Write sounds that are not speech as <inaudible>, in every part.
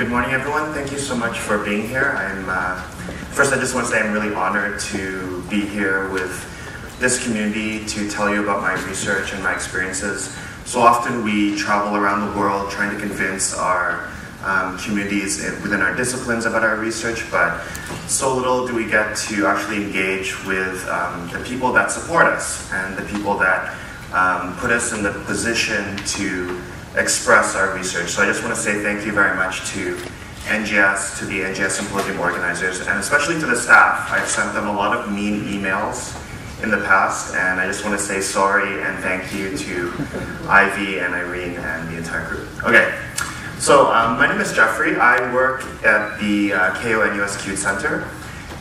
good morning, everyone. Thank you so much for being here. I'm uh, first. I just want to say I'm really honored to be here with this community to tell you about my research and my experiences. So often we travel around the world trying to convince our um, communities within our disciplines about our research, but so little do we get to actually engage with um, the people that support us and the people that um, put us in the position to express our research. So I just want to say thank you very much to NGS, to the NGS Symposium organizers, and especially to the staff. I've sent them a lot of mean emails in the past, and I just want to say sorry and thank you to Ivy and Irene and the entire group. Okay, so um, my name is Jeffrey. I work at the uh, Keio-NUS CUTE Center,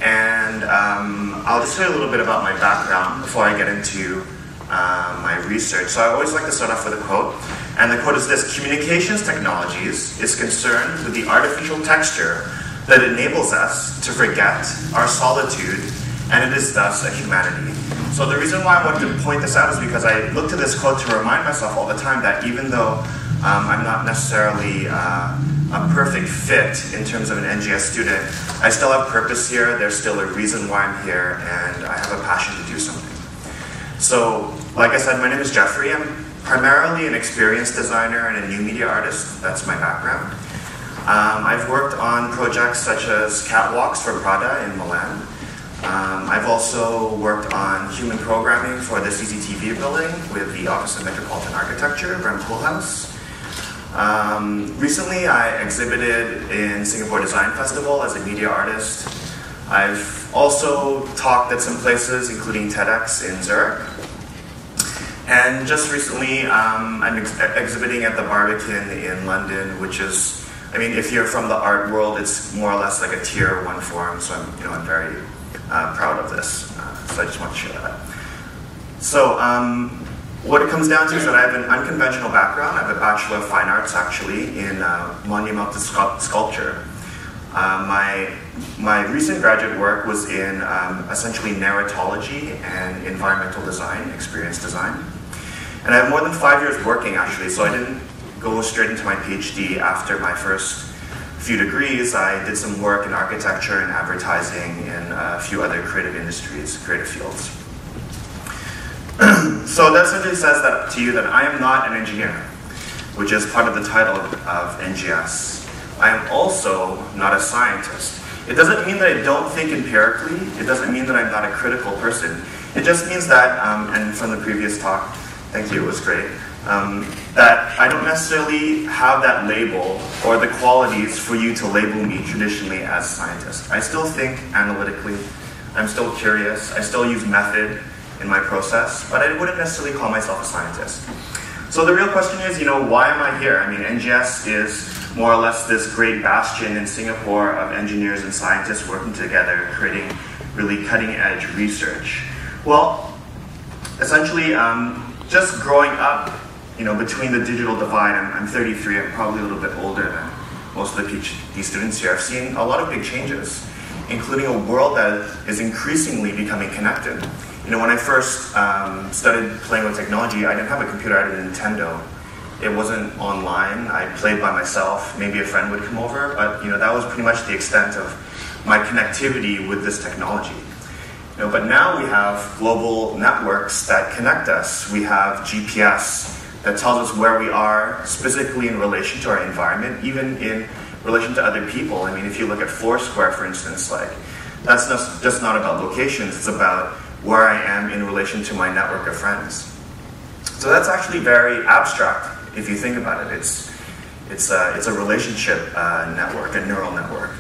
and um, I'll just tell you a little bit about my background before I get into uh, my research. So I always like to start off with a quote. And the quote is this Communications technologies is concerned with the artificial texture that enables us to forget our solitude, and it is thus a humanity. So the reason why I wanted to point this out is because I look to this quote to remind myself all the time that even though um, I'm not necessarily uh, a perfect fit in terms of an NGS student, I still have purpose here, there's still a reason why I'm here, and I have a passion to do something. So, like I said, my name is Jeffrey. I'm primarily an experienced designer and a new media artist. That's my background. Um, I've worked on projects such as catwalks for Prada in Milan. Um, I've also worked on human programming for the CCTV building with the Office of Metropolitan Architecture, Rem Koolhaas. Um, recently, I exhibited in Singapore Design Festival as a media artist. I've also talked at some places, including TEDx in Zurich. And just recently, um, I'm ex- exhibiting at the Barbican in London, which is, I mean, if you're from the art world, it's more or less like a tier one forum. So I'm, you know, I'm very uh, proud of this. Uh, so I just want to share that. So um, what it comes down to is that I have an unconventional background. I have a Bachelor of Fine Arts, actually, in uh, monumental sculpture. Uh, my my recent graduate work was in um, essentially narratology and environmental design, experience design. And I have more than five years working actually, so I didn't go straight into my PhD after my first few degrees. I did some work in architecture and advertising and a few other creative industries, creative fields. <clears throat> so that essentially says that to you that I am not an engineer, which is part of the title of NGS. I am also not a scientist. It doesn't mean that I don't think empirically. It doesn't mean that I'm not a critical person. It just means that, um, and from the previous talk, Thank you, it was great. Um, that I don't necessarily have that label or the qualities for you to label me traditionally as scientist. I still think analytically, I'm still curious, I still use method in my process, but I wouldn't necessarily call myself a scientist. So the real question is, you know, why am I here? I mean, NGS is more or less this great bastion in Singapore of engineers and scientists working together, creating really cutting edge research. Well, essentially, um, just growing up, you know, between the digital divide, I'm, I'm 33, I'm probably a little bit older than most of the PhD students here. I've seen a lot of big changes, including a world that is increasingly becoming connected. You know, when I first um, started playing with technology, I didn't have a computer, I had a Nintendo. It wasn't online. I played by myself. Maybe a friend would come over, but you know that was pretty much the extent of my connectivity with this technology know, but now we have global networks that connect us. We have GPS that tells us where we are, specifically in relation to our environment, even in relation to other people. I mean, if you look at Foursquare, for instance, like that's not, just not about locations; it's about where I am in relation to my network of friends. So that's actually very abstract if you think about it. It's it's a, it's a relationship uh, network, a neural network.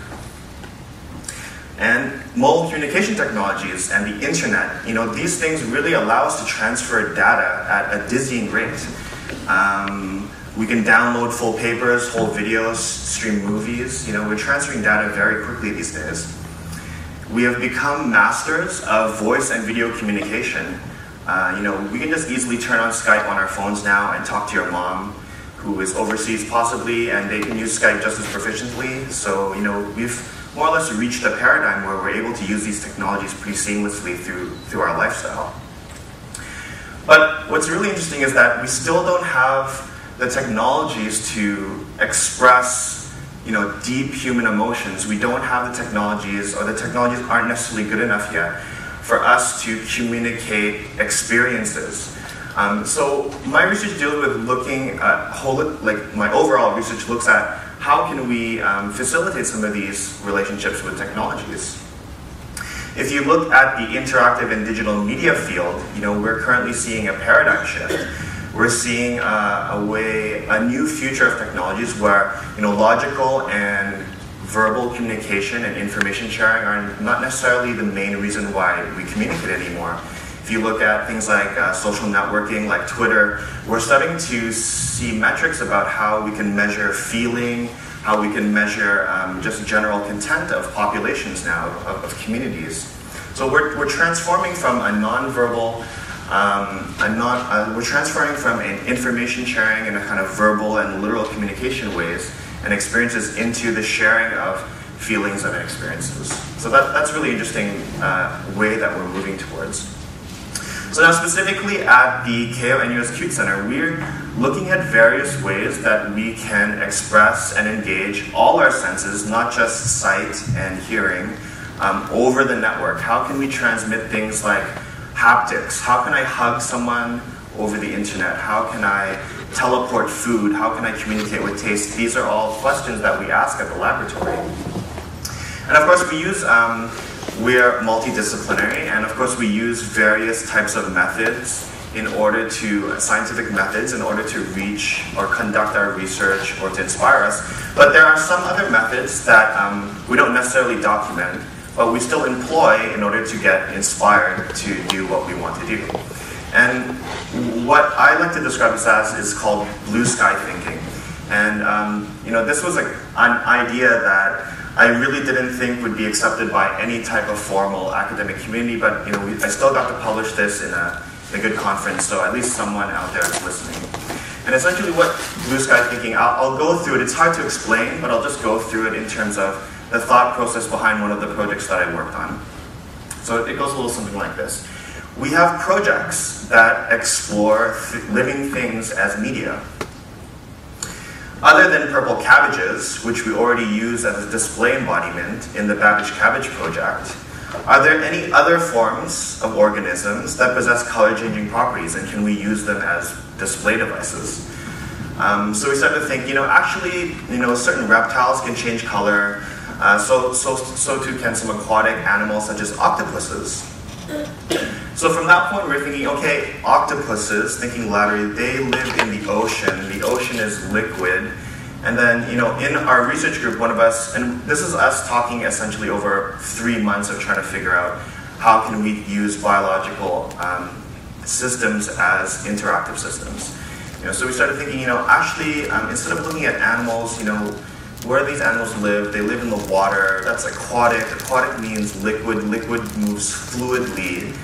And mobile communication technologies and the internet, you know, these things really allow us to transfer data at a dizzying rate. Um, we can download full papers, whole videos, stream movies. You know, we're transferring data very quickly these days. We have become masters of voice and video communication. Uh, you know, we can just easily turn on Skype on our phones now and talk to your mom, who is overseas possibly, and they can use Skype just as proficiently. So, you know, we've more or less reached a paradigm where we're able to use these technologies pretty seamlessly through, through our lifestyle. But what's really interesting is that we still don't have the technologies to express you know, deep human emotions. We don't have the technologies, or the technologies aren't necessarily good enough yet for us to communicate experiences. Um, so my research deals with looking at whole, like my overall research looks at how can we um, facilitate some of these relationships with technologies. If you look at the interactive and digital media field, you know we're currently seeing a paradigm shift. We're seeing uh, a way, a new future of technologies where you know logical and verbal communication and information sharing are not necessarily the main reason why we communicate anymore. If you look at things like uh, social networking, like Twitter, we're starting to see metrics about how we can measure feeling, how we can measure um, just general content of populations now, of, of communities. So we're, we're transforming from a nonverbal, um, a non, uh, we're transferring from an information sharing in a kind of verbal and literal communication ways and experiences into the sharing of feelings and experiences. So that, that's really interesting uh, way that we're moving towards. So now specifically at the Keio-NUS CUTE Center, we're looking at various ways that we can express and engage all our senses, not just sight and hearing, um, over the network. How can we transmit things like haptics? How can I hug someone over the internet? How can I teleport food? How can I communicate with taste? These are all questions that we ask at the laboratory. And of course, we use um, we're multidisciplinary, and of course, we use various types of methods in order to, scientific methods, in order to reach or conduct our research or to inspire us. But there are some other methods that um, we don't necessarily document, but we still employ in order to get inspired to do what we want to do. And what I like to describe this as is called blue sky thinking. And um, you know, this was a, an idea that I really didn't think would be accepted by any type of formal academic community, but you know, we, I still got to publish this in a, in a good conference, so at least someone out there is listening. And essentially what Blue Sky Thinking, I'll, I'll go through it, it's hard to explain, but I'll just go through it in terms of the thought process behind one of the projects that I worked on. So it goes a little something like this. We have projects that explore th living things as media. Other than purple cabbages, which we already use as a display embodiment in the Babbage Cabbage project, are there any other forms of organisms that possess color-changing properties, and can we use them as display devices? Um, so we started to think, you know, actually, you know, certain reptiles can change color, uh, so, so, so too can some aquatic animals such as octopuses. So from that point, we're thinking, okay, octopuses, thinking laterally, they live in the ocean. The ocean is liquid. And then, you know, in our research group, one of us, and this is us talking essentially over three months of trying to figure out how can we use biological um, systems as interactive systems. You know, so we started thinking, you know, actually, um, instead of looking at animals, you know, where these animals live, they live in the water. That's aquatic. Aquatic means liquid. Liquid moves fluidly.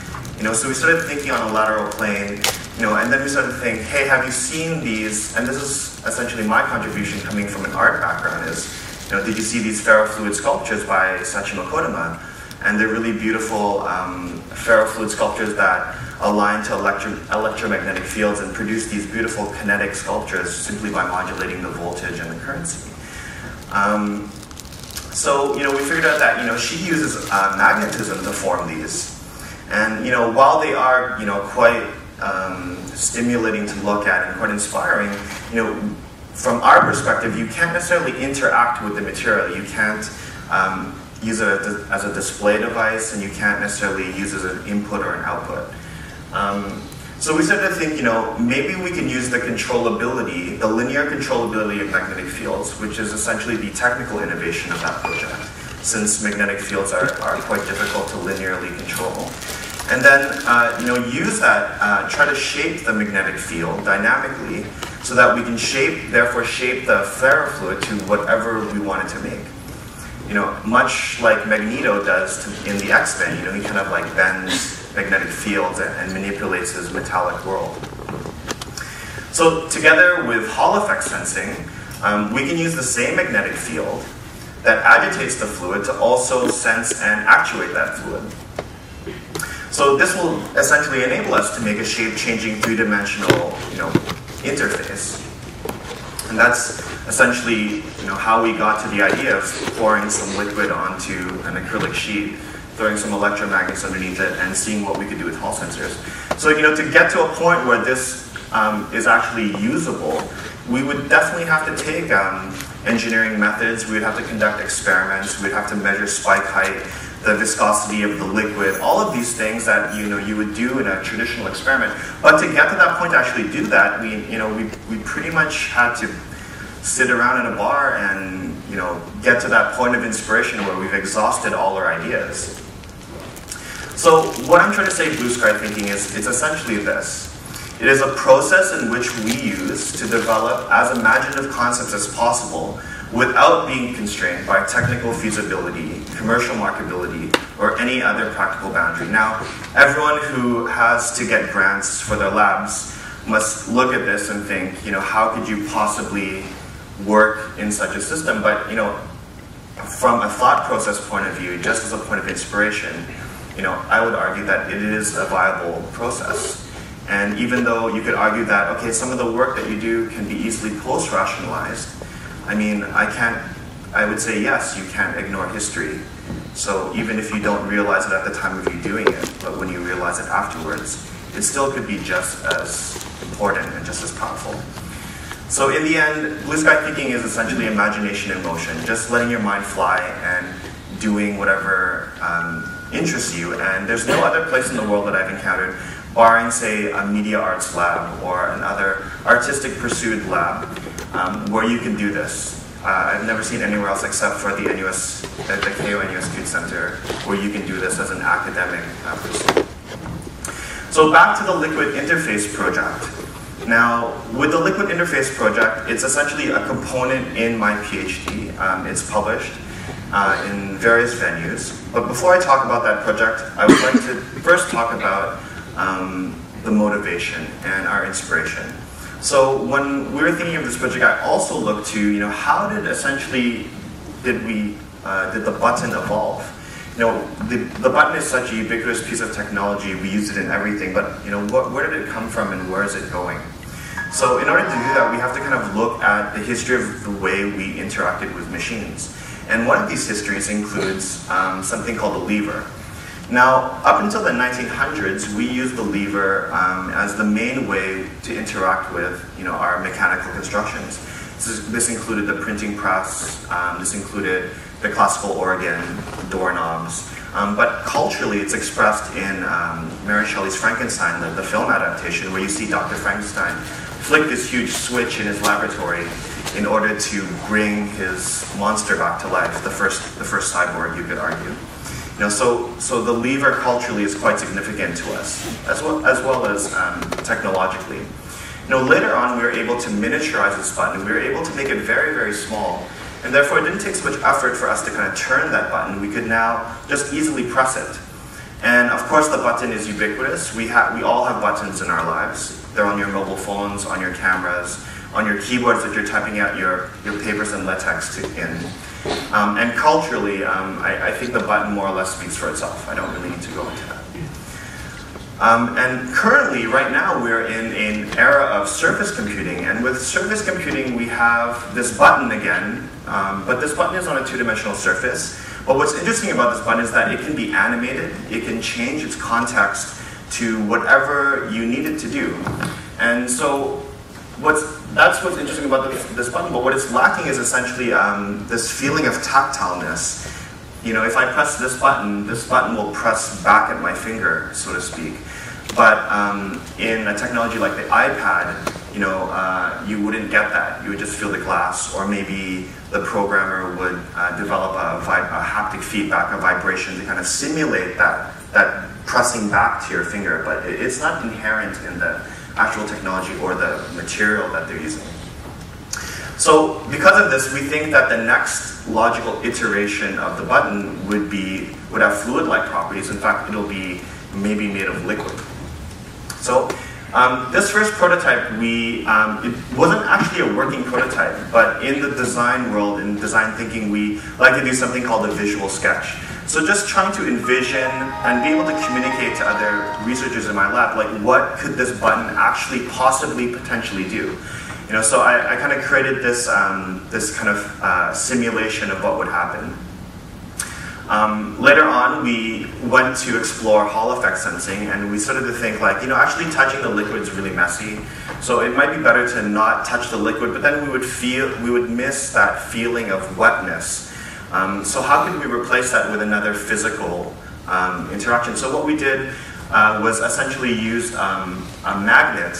Know, so we started thinking on a lateral plane, you know, and then we started to think, hey, have you seen these? And this is essentially my contribution coming from an art background is, you know, did you see these ferrofluid sculptures by Sachiko Kodama? And they're really beautiful um, ferrofluid sculptures that align to electro electromagnetic fields and produce these beautiful kinetic sculptures simply by modulating the voltage and the currency. Um, so, you know, we figured out that, you know, she uses uh, magnetism to form these. And you know, while they are you know quite um, stimulating to look at and quite inspiring, you know, from our perspective, you can't necessarily interact with the material. You can't um, use it as a display device, and you can't necessarily use it as an input or an output. Um, so we started to think, you know, maybe we can use the controllability, the linear controllability of magnetic fields, which is essentially the technical innovation of that project, since magnetic fields are, are quite difficult to linearly control and then uh, you know use that, uh, try to shape the magnetic field dynamically so that we can shape, therefore shape the ferrofluid to whatever we want it to make. You know, much like Magneto does to, in the X-Men, you know, he kind of like bends magnetic fields and, and manipulates his metallic world. So together with Hall effect sensing, um, we can use the same magnetic field that agitates the fluid to also sense and actuate that fluid. So this will essentially enable us to make a shape-changing three-dimensional, you know, interface. And that's essentially you know, how we got to the idea of pouring some liquid onto an acrylic sheet, throwing some electromagnets underneath it, and seeing what we could do with Hall sensors. So you know, to get to a point where this um, is actually usable, we would definitely have to take um, engineering methods, we would have to conduct experiments, we'd have to measure spike height, the viscosity of the liquid, all of these things that you know you would do in a traditional experiment. But to get to that point to actually do that, we you know we, we pretty much had to sit around in a bar and you know get to that point of inspiration where we've exhausted all our ideas. So what I'm trying to say blue sky thinking is it's essentially this. It is a process in which we use to develop as imaginative concepts as possible without being constrained by technical feasibility, commercial marketability, or any other practical boundary. Now, everyone who has to get grants for their labs must look at this and think, you know, how could you possibly work in such a system? But, you know, from a thought process point of view, just as a point of inspiration, you know, I would argue that it is a viable process. And even though you could argue that, okay, some of the work that you do can be easily post-rationalized, I mean, I can't, I would say yes, you can't ignore history. So even if you don't realize it at the time of you doing it, but when you realize it afterwards, it still could be just as important and just as powerful. So in the end, blue sky thinking is essentially imagination in motion, just letting your mind fly and doing whatever um, interests you. And there's no other place in the world that I've encountered barring, say, a media arts lab or another artistic pursued lab um, where you can do this. Uh, I've never seen anywhere else except for the NUS, the, the Keio-NUS Center, where you can do this as an academic uh. So back to the Liquid Interface project. Now, with the Liquid Interface project, it's essentially a component in my PhD. Um, it's published uh, in various venues. But before I talk about that project, I would like to first talk about um, the motivation and our inspiration. So when we were thinking of this project, I also looked to, you know, how did essentially did we uh, did the button evolve? You know, the, the button is such a ubiquitous piece of technology. We use it in everything, but you know, what, where did it come from and where is it going? So in order to do that, we have to kind of look at the history of the way we interacted with machines. And one of these histories includes um, something called the lever. Now, up until the 1900s, we used the lever um, as the main way to interact with you know, our mechanical constructions. This, is, this included the printing press, um, this included the classical organ, doorknobs, um, but culturally it's expressed in um, Mary Shelley's Frankenstein, the, the film adaptation, where you see Dr. Frankenstein flick this huge switch in his laboratory in order to bring his monster back to life, the first, the first cyborg, you could argue. You know, so, so the lever culturally is quite significant to us, as well as, well as um, technologically. You know, later on we were able to miniaturize this button. We were able to make it very, very small. And therefore it didn't take so much effort for us to kind of turn that button. We could now just easily press it. And of course the button is ubiquitous. We, have, we all have buttons in our lives. They're on your mobile phones, on your cameras, on your keyboards that you're typing out your, your papers and LaTeX to, in. Um, and culturally, um, I, I, think the button more or less speaks for itself. I don't really need to go into that. Um, and currently, right now, we're in an era of surface computing. And with surface computing, we have this button again, um, but this button is on a two-dimensional surface. But what's interesting about this button is that it can be animated. It can change its context to whatever you need it to do. And so what's that's what's interesting about this, this, button, but what it's lacking is essentially um, this feeling of tactileness. You know, if I press this button, this button will press back at my finger, so to speak. But um, in a technology like the iPad, you know, uh, you wouldn't get that. You would just feel the glass, or maybe the programmer would uh, develop a, a, haptic feedback, a vibration to kind of simulate that that pressing back to your finger. But it's not inherent in the actual technology or the material that they're using. So because of this, we think that the next logical iteration of the button would be would have fluid-like properties. In fact, it'll be maybe made of liquid. So um, this first prototype, we um, it wasn't actually a working prototype, but in the design world, in design thinking, we like to do something called a visual sketch. So just trying to envision and be able to communicate to other researchers in my lab, like what could this button actually possibly potentially do? You know, so I, I kind of created this, um, this kind of uh, simulation of what would happen. Um, later on, we went to explore Hall effect sensing, and we started to think like, you know, actually touching the liquid is really messy. So it might be better to not touch the liquid, but then we would feel, we would miss that feeling of wetness. Um, so how could we replace that with another physical um, interaction? So what we did uh, was essentially used um, a magnet,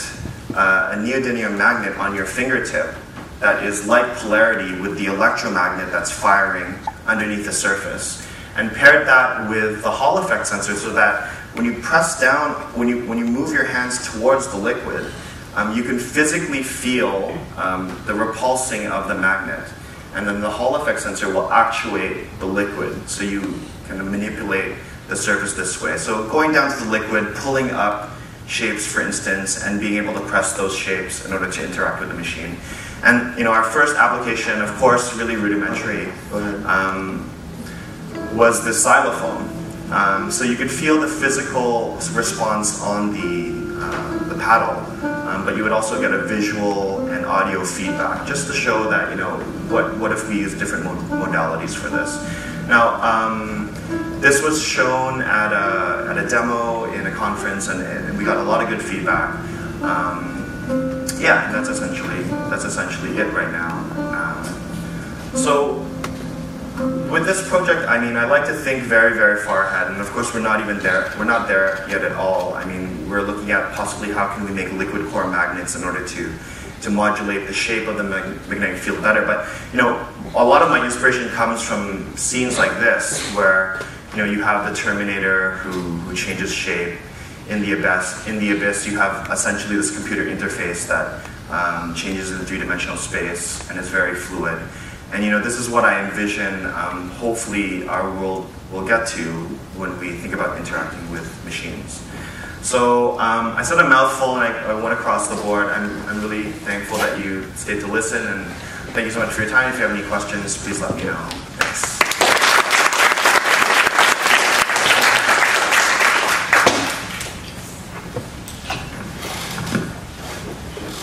uh, a neodymium magnet on your fingertip that is light polarity with the electromagnet that's firing underneath the surface and paired that with the Hall effect sensor so that when you press down, when you, when you move your hands towards the liquid, um, you can physically feel um, the repulsing of the magnet. And then the Hall effect sensor will actuate the liquid so you of manipulate the surface this way. So going down to the liquid, pulling up shapes, for instance, and being able to press those shapes in order to interact with the machine. And you know, our first application, of course, really rudimentary. Um, was the xylophone. Um, so you could feel the physical response on the, uh, the paddle, um, but you would also get a visual audio feedback just to show that, you know, what, what if we use different modalities for this. Now, um, this was shown at a, at a demo in a conference and, and we got a lot of good feedback. Um, yeah, that's essentially, that's essentially it right now. Um, so with this project, I mean, I like to think very, very far ahead, and of course, we're not even there. We're not there yet at all. I mean, we're looking at possibly how can we make liquid core magnets in order to to modulate the shape of the magnetic field better. But you know, a lot of my inspiration comes from scenes like this, where you know you have the Terminator who who changes shape. In the abyss, in the abyss, you have essentially this computer interface that um, changes in three-dimensional space and is very fluid. And you know, this is what I envision. Um, hopefully, our world will get to when we think about interacting with machines. So um, I said a mouthful and I, I, went across the board. I'm, I'm really thankful that you stayed to listen and thank you so much for your time. If you have any questions, please let me know. Thanks.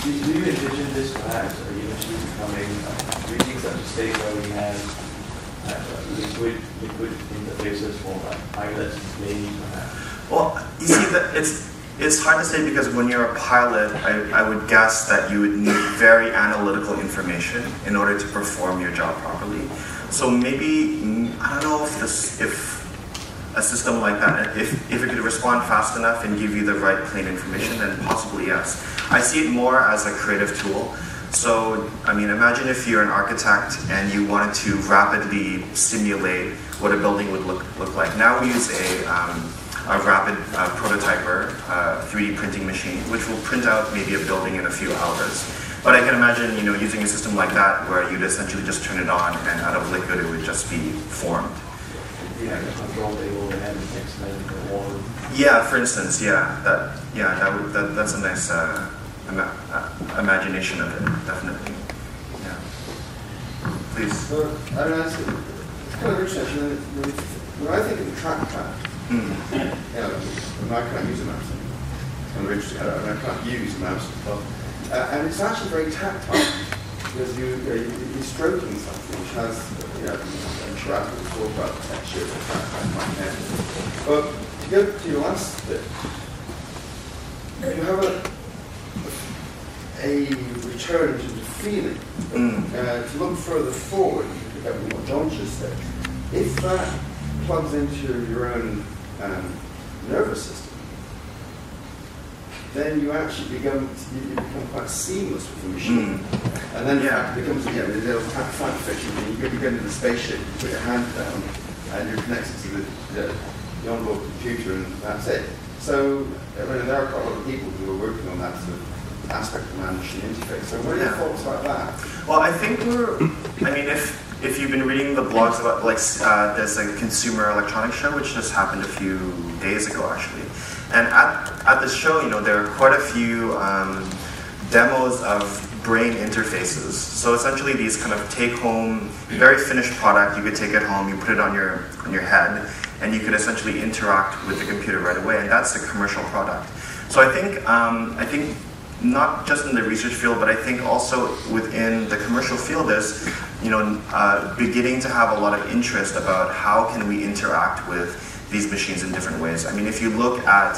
Do you envision this perhaps, or you envision becoming such a state where we have uh, liquid liquid interfaces for like pilots, maybe perhaps? Well, you see that it's it's hard to say because when you're a pilot, I, I would guess that you would need very analytical information in order to perform your job properly. So maybe mm, I don't know if this if a system like that, if, if it could respond fast enough and give you the right plane information, then possibly yes. I see it more as a creative tool. So, I mean, imagine if you're an architect and you wanted to rapidly simulate what a building would look, look like. Now we use a, um, a rapid uh, prototyper, uh, 3D printing machine, which will print out maybe a building in a few hours. But I can imagine, you know, using a system like that where you'd essentially just turn it on and out of liquid it would just be formed. Yeah, Yeah, for instance, yeah, that yeah, that would that, that's a nice uh, ima- uh, imagination of it, definitely. Yeah. Please. So, I mean, it's, it's kind of interesting. When, when I think of the trackpad, mm. You know, I can't use a mouse, it's kind of interesting. I, don't, I can't use a mouse, but, uh, and it's actually very tactile because you, you know, you're stroking something which has, you know, I'm sure after we talk about the texture of the trackpad in my head. But to go to your last bit, you have a a return to the feeling. Mm. Uh, to look further forward, at what John just said, if that plugs into your own um, nervous system, then you actually become you become quite seamless with the machine. Mm. And then yeah. it becomes yeah, the little fact fiction. You go, you go into the spaceship, you put your hand down, and you're connected to the, the, the onboard computer, and that's it. So I mean, there are quite a lot of people who are working on that sort of aspect of man-machine interface. So what are your thoughts about that? Well, I think we're, I mean, if if you've been reading the blogs about, like, uh, there's a consumer electronics show, which just happened a few days ago, actually. And at, at this show, you know, there are quite a few um, demos of brain interfaces. So essentially these kind of take-home, very finished product, you could take it home, you put it on your, on your head, and you could essentially interact with the computer right away, and that's the commercial product. So I think, um, I think not just in the research field, but I think also within the commercial field is, you know, uh, beginning to have a lot of interest about how can we interact with these machines in different ways. I mean, if you look at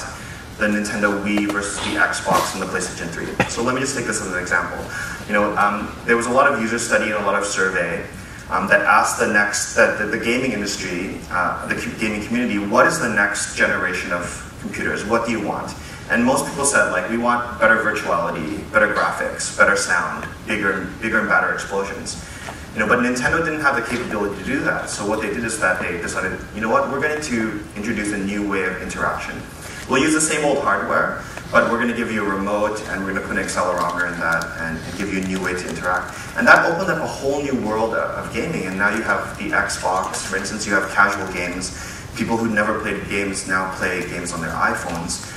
the Nintendo Wii versus the Xbox and the PlayStation 3. So let me just take this as an example. You know, um, there was a lot of user study and a lot of survey um, that asked the next, that the, the, gaming industry, uh, the gaming community, what is the next generation of computers? What do you want? And most people said, like, we want better virtuality, better graphics, better sound, bigger, bigger and better explosions. You know, but Nintendo didn't have the capability to do that. So what they did is that they decided, you know what, we're going to introduce a new way of interaction. We'll use the same old hardware, but we're going to give you a remote and we're going to put an accelerometer in that and give you a new way to interact. And that opened up a whole new world of gaming. And now you have the Xbox, for instance, you have casual games. People who never played games now play games on their iPhones.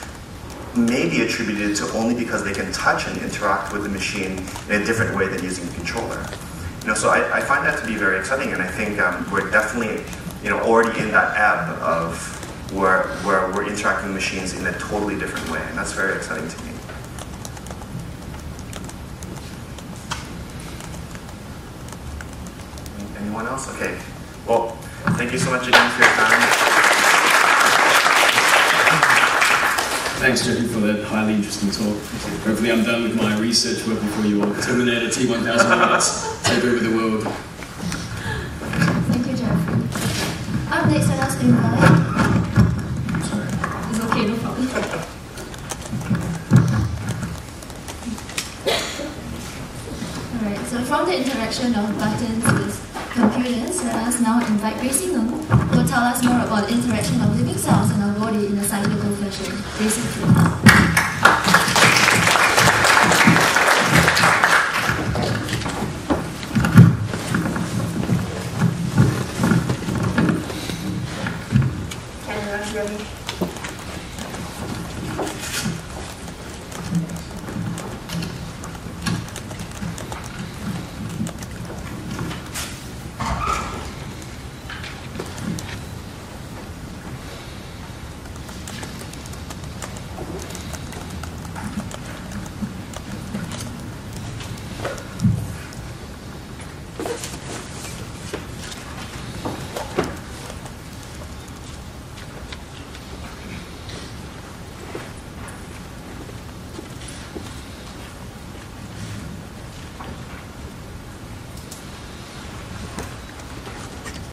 Maybe attributed to only because they can touch and interact with the machine in a different way than using a controller. You know, so I, I find that to be very exciting, and I think um, we're definitely, you know, already in that ebb of where, where we're interacting with machines in a totally different way. And that's very exciting to me. Anyone else? Okay. Well, thank you so much again for your time. Thanks, Jeffrey, for that highly interesting talk. Hopefully I'm done with my research work before you your Terminator T1000 units take over the world. Thank you, Jeffrey. Up next, I'd ask to invite Okay, no problem. Alright, so from the interaction of buttons with computers, let us now invite Gracie Ng, who tell us more about the interaction of living cells in our body in a cyclical Thank you. Ready.